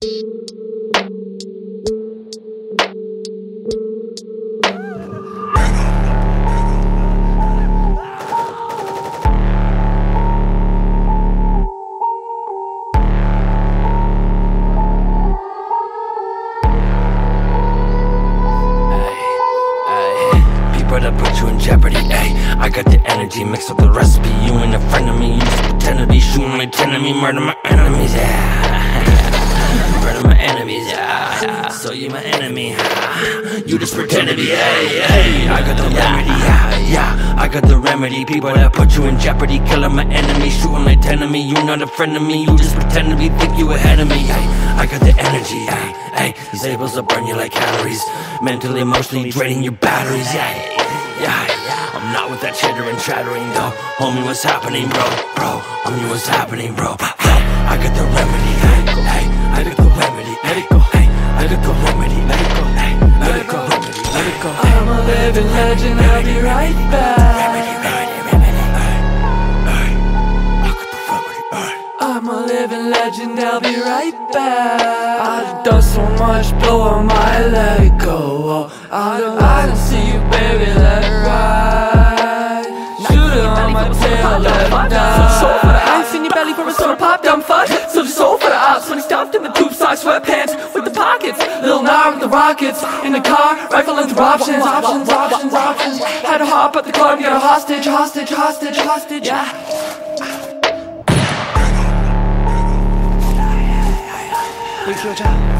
People that put you in jeopardy, ayy I got the energy, mix up the recipe. You ain't a friend of me, you just pretend to be Shooting my enemy, murder my enemies, yeah So you my enemy, You just pretend to be, ayy, ayy I got the remedy, yeah, yeah. I got the remedy. People that put you in jeopardy Killing my enemy, shooting my enemy You're not a friend of me, you just pretend to be Think you ahead of me, ayy I got the energy, ayy, ayy These labels will burn you like calories. Mentally, emotionally draining your batteries, yeah yeah, I'm not with that chitter and chattering though. Homie, what's happening, bro? Bro, homie, what's happening, bro? Hey, I got the remedy. Living legend. I'll be right back. The. I'm a living legend. I'll be right back. I've done so much, blow on my let go. I don't, I don't see you, baby. Let it ride. Shoot it on my tail, let it die. I ain't seen your belly for a of pop dumb fuck So just soul for the ops when he stuffed in the tube sock sweatpants the up the rockets In the car, rifling through options, options, options, options. Had to hop at the club, get a hostage, hostage, hostage, hostage, yeah. Wait for your